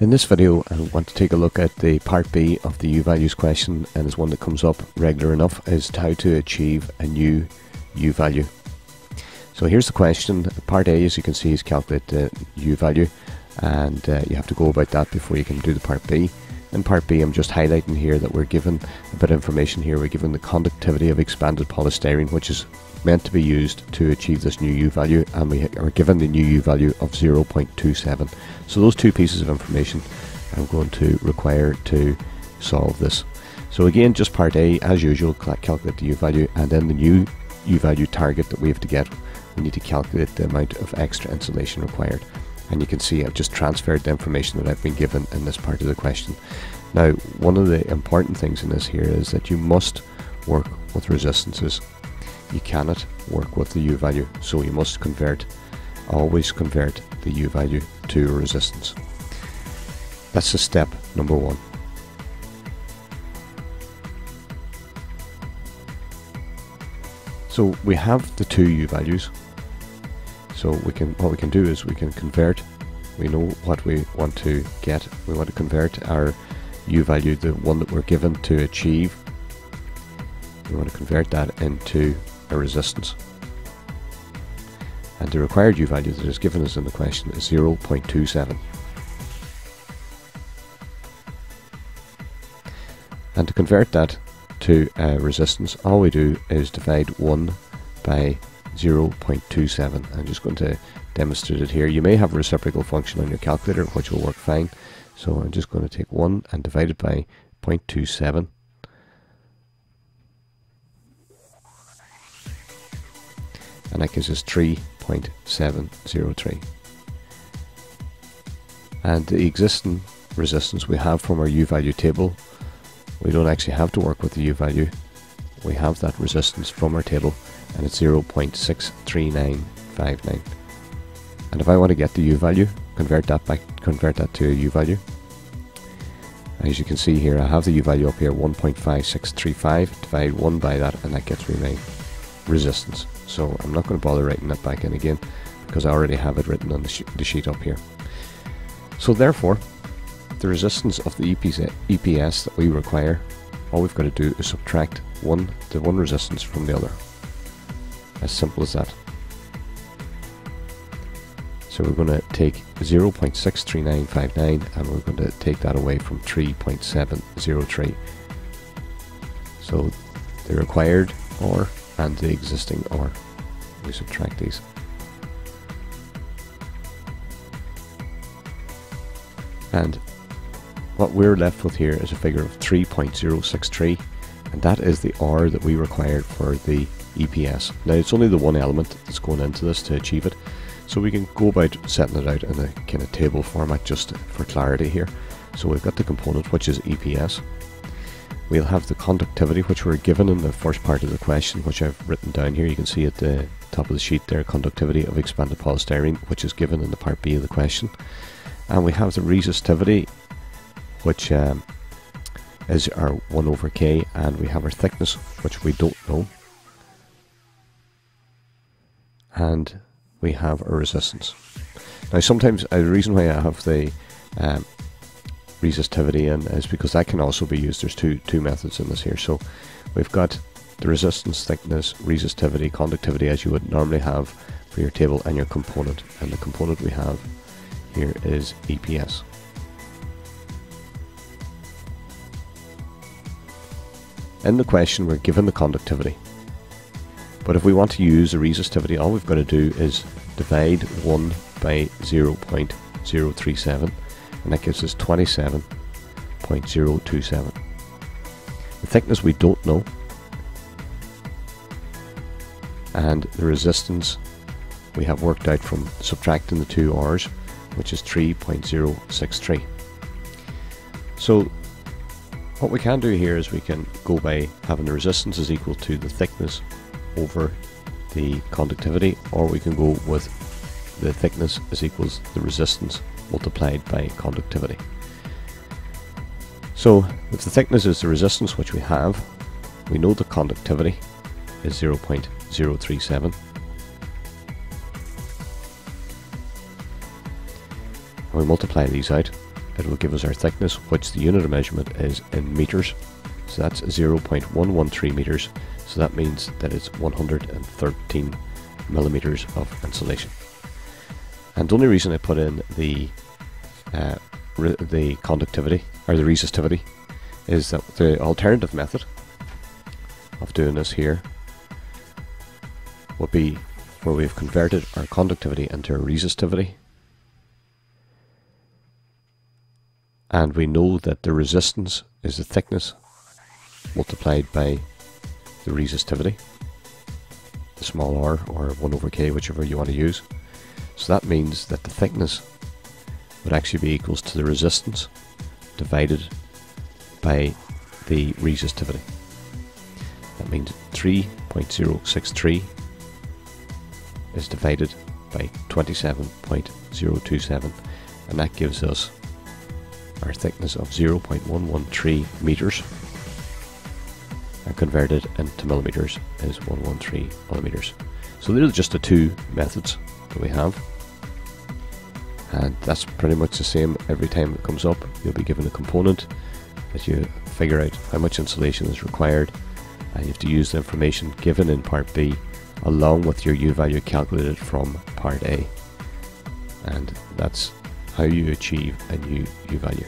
In this video I want to take a look at the part B of the u-values question and is one that comes up regular enough is how to achieve a new u-value. So here's the question, part A as you can see is calculate the u-value and uh, you have to go about that before you can do the part B. In part B I'm just highlighting here that we're given a bit of information here, we're given the conductivity of expanded polystyrene which is meant to be used to achieve this new U value and we are given the new U value of 0.27. So those two pieces of information I'm going to require to solve this. So again just part A as usual calculate the U value and then the new U value target that we have to get we need to calculate the amount of extra insulation required and you can see I've just transferred the information that I've been given in this part of the question. Now one of the important things in this here is that you must work with resistances you cannot work with the U value, so you must convert, always convert the U value to a resistance. That's the step number one. So we have the two U values. So we can what we can do is we can convert. We know what we want to get. We want to convert our U value, the one that we're given to achieve. We want to convert that into a resistance. And the required U value that is given us in the question is 0.27. And to convert that to a resistance, all we do is divide 1 by 0.27. I'm just going to demonstrate it here. You may have a reciprocal function on your calculator, which will work fine. So I'm just going to take 1 and divide it by 0.27 and that gives us 3.703 and the existing resistance we have from our U value table we don't actually have to work with the U value we have that resistance from our table and it's 0.63959 and if I want to get the U value convert that back convert that to a U value as you can see here I have the U value up here 1.5635 divide 1 by that and that gets me my resistance so I'm not going to bother writing that back in again because I already have it written on the, the sheet up here. So therefore, the resistance of the EPS, EPS that we require, all we've got to do is subtract one the one resistance from the other. As simple as that. So we're going to take 0.63959 and we're going to take that away from 3.703. So the required R and the existing R. We subtract these. And what we're left with here is a figure of 3.063 and that is the R that we required for the EPS. Now it's only the one element that's going into this to achieve it so we can go about setting it out in a kind of table format just for clarity here. So we've got the component which is EPS We'll have the conductivity which we're given in the first part of the question which I've written down here. You can see at the top of the sheet there conductivity of expanded polystyrene which is given in the part B of the question. And we have the resistivity which um, is our 1 over k and we have our thickness which we don't know. And we have a resistance. Now sometimes uh, the reason why I have the um, resistivity in is because that can also be used. There's two two methods in this here. So we've got the resistance, thickness, resistivity, conductivity as you would normally have for your table and your component. And the component we have here is EPS. In the question we're given the conductivity. But if we want to use the resistivity all we've got to do is divide 1 by 0.037 and that gives us 27.027. The thickness we don't know, and the resistance we have worked out from subtracting the two R's, which is 3.063. So what we can do here is we can go by having the resistance is equal to the thickness over the conductivity, or we can go with the thickness is equals the resistance multiplied by conductivity. So if the thickness is the resistance which we have, we know the conductivity is 0.037. And we multiply these out, it will give us our thickness, which the unit of measurement is in meters. So that's 0.113 meters. So that means that it's 113 millimeters of insulation. And the only reason I put in the uh, the conductivity or the resistivity is that the alternative method of doing this here would be where we've converted our conductivity into a resistivity and we know that the resistance is the thickness multiplied by the resistivity the small r or 1 over k whichever you want to use. So that means that the thickness would actually be equals to the resistance divided by the resistivity. That means 3.063 is divided by 27.027 and that gives us our thickness of 0.113 meters converted into millimeters is 113 millimeters. So these are just the two methods that we have and that's pretty much the same every time it comes up. You'll be given a component that you figure out how much insulation is required and you have to use the information given in part B along with your U value calculated from part A and that's how you achieve a new U value.